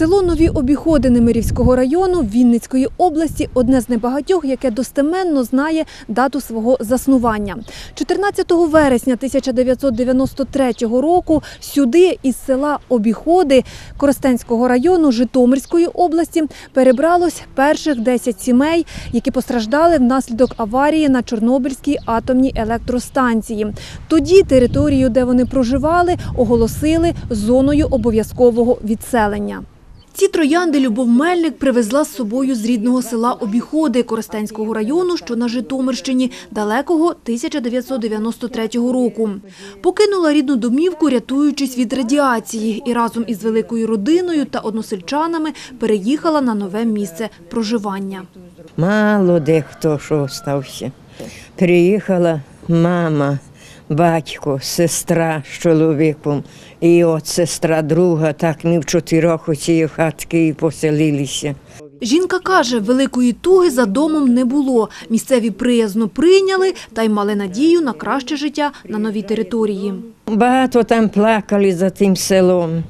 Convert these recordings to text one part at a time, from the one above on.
Село Нові Обіходи Немирівського району Вінницької області одне з небагатьох, яке достеменно знає дату свого заснування. 14 вересня 1993 року сюди із села Обіходи Коростенського району Житомирської області перебралось перших 10 сімей, які постраждали внаслідок аварії на Чорнобильській атомній електростанції. Тоді територію, де вони проживали, оголосили зоною обов'язкового відселення. Ці троянди Любов Мельник привезла з собою з рідного села Обіходи Коростенського району, що на Житомирщині, далекого 1993 року. Покинула рідну домівку, рятуючись від радіації, і разом із великою родиною та односельчанами переїхала на нове місце проживання. Мало дехто що остався. Приїхала мама, батько, сестра з чоловіком. І от сестра друга, так ми в чотирьох у цій хатки і поселилися. Жінка каже, великої туги за домом не було. Місцеві приязно прийняли та й мали надію на краще життя на новій території. Багато там плакали за тим селом.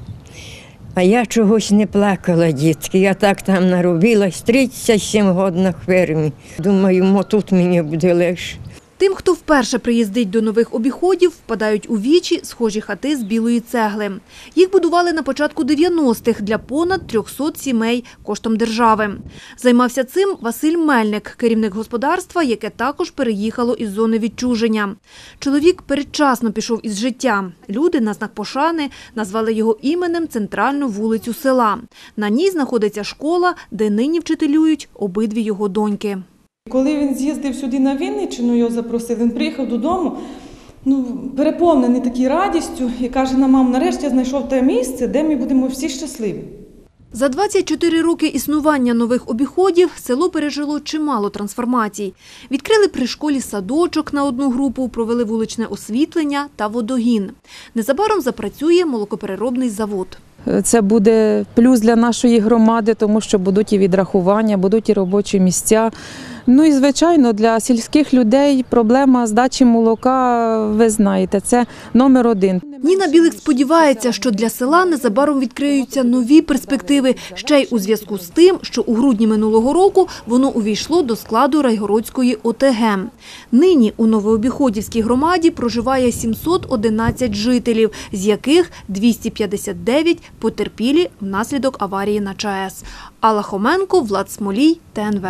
А я чогось не плакала, дітки. Я так там наробилась 37 років на фермі. Думаю, мо тут мені буде легше. Тим, хто вперше приїздить до нових обіходів, впадають у вічі схожі хати з білої цегли. Їх будували на початку 90-х для понад 300 сімей коштом держави. Займався цим Василь Мельник, керівник господарства, яке також переїхало із зони відчуження. Чоловік передчасно пішов із життя. Люди на знак пошани назвали його іменем центральну вулицю села. На ній знаходиться школа, де нині вчителюють обидві його доньки. Коли він з'їздив сюди на Вінниччину, його запросили, він приїхав додому, ну, переповнений такою радістю, і каже нам, мам, нарешті я знайшов те місце, де ми будемо всі щасливі. За 24 роки існування нових обіходів село пережило чимало трансформацій. Відкрили при школі садочок на одну групу, провели вуличне освітлення та водогін. Незабаром запрацює молокопереробний завод. Це буде плюс для нашої громади, тому що будуть і відрахування, будуть і робочі місця. Ну і звичайно, для сільських людей проблема здачі молока, ви знаєте, це номер один. Ніна Білик сподівається, що для села незабаром відкриються нові перспективи, ще й у зв'язку з тим, що у грудні минулого року воно увійшло до складу Райгородської ОТГ. Нині у Новообіходівській громаді проживає 711 жителів, з яких 259 потерпілі внаслідок аварії на ЧАЕС. Алла Хоменко, Влад Смолій, ТНВ.